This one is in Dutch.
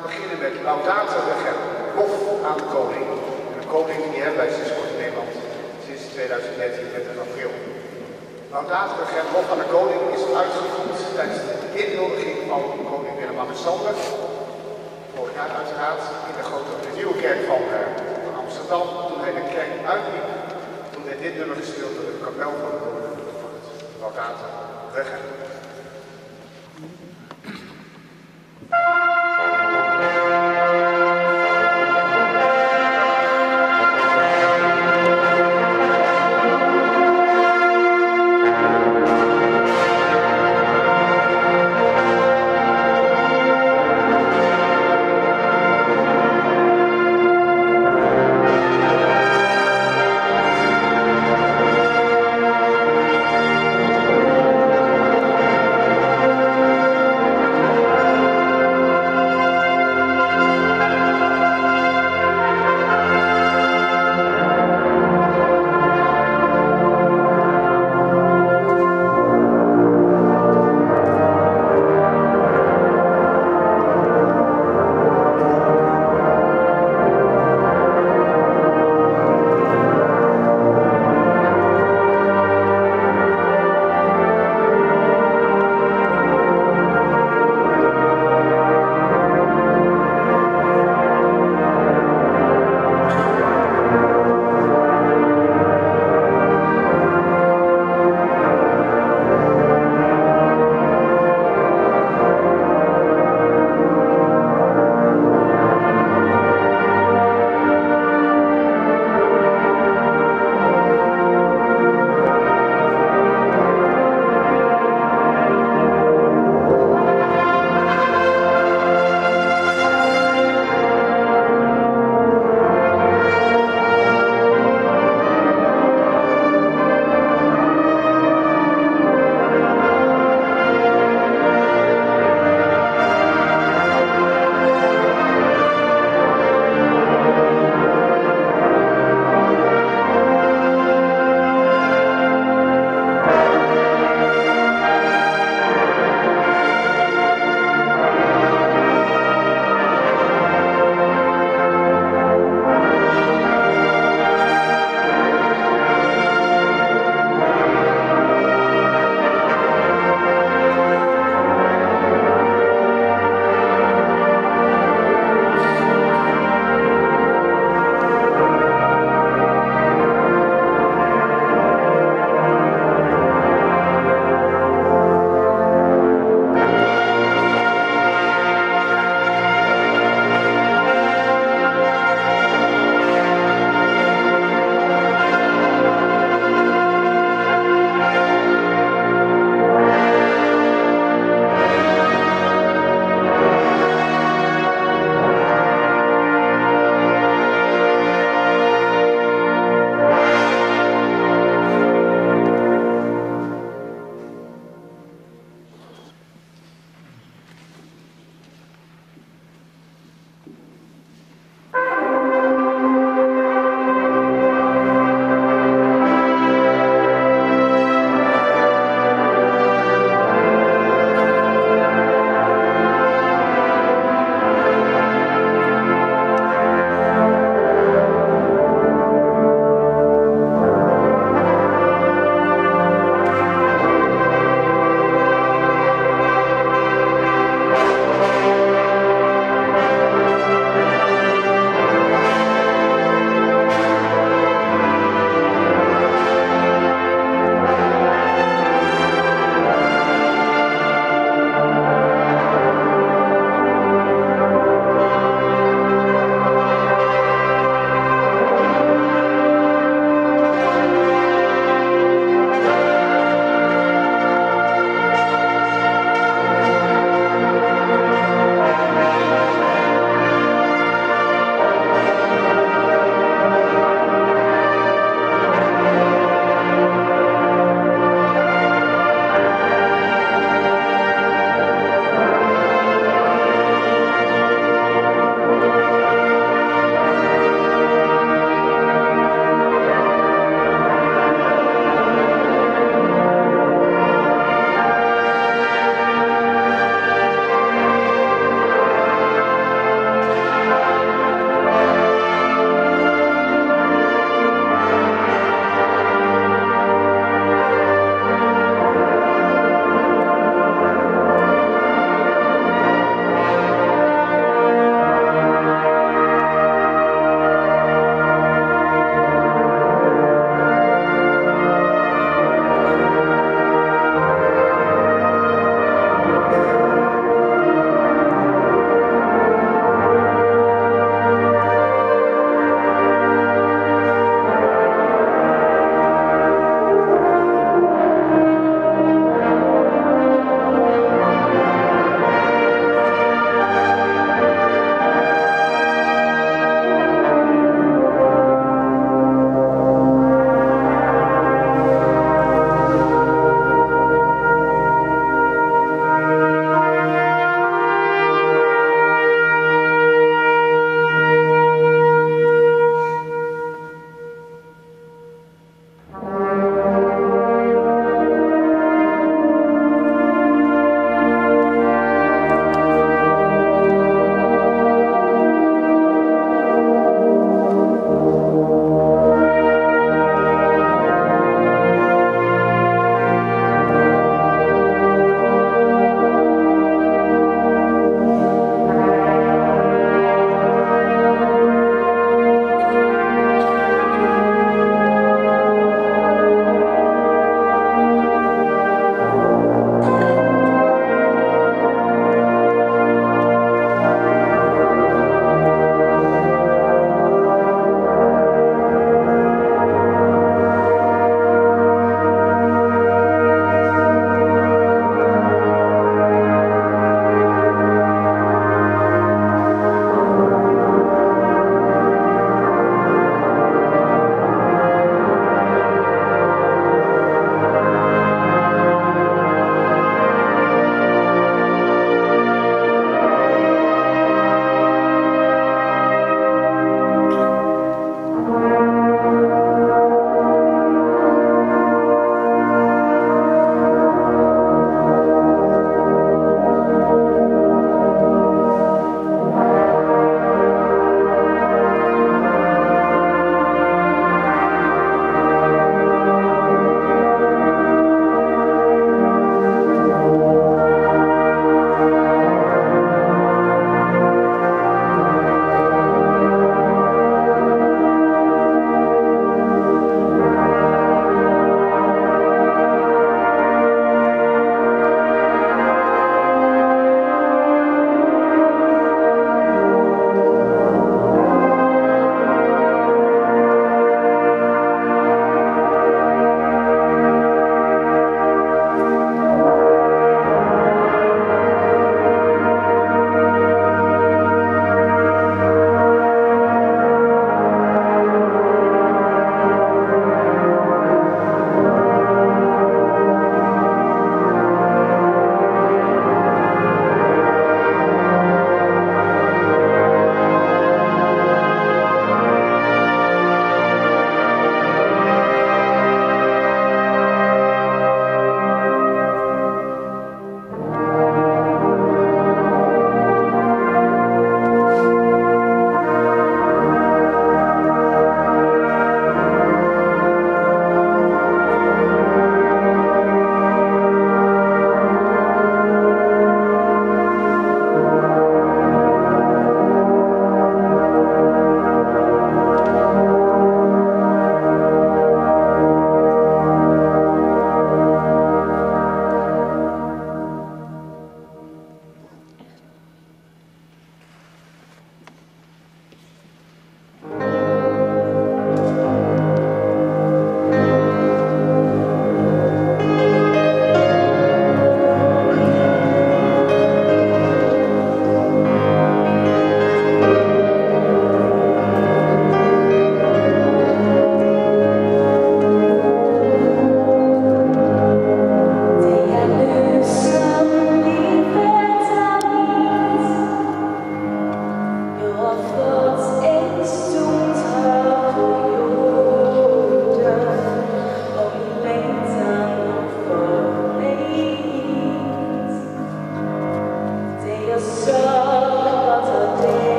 gaan beginnen met Laudato Regem, lof aan de koning. En de koning die hebben wij sinds kort in Nederland, sinds 2013 met een april. Laudato Regem, lof aan de koning, is uitgevoerd tijdens de inhuldiging van koning Willem-Alexander. Vorig jaar uiteraard in de grote de nieuwe kerk van, uh, van Amsterdam, toen hij de kerk uitliep. Toen hij dit nummer gespeeld door de kapel van de koning van het Laudato.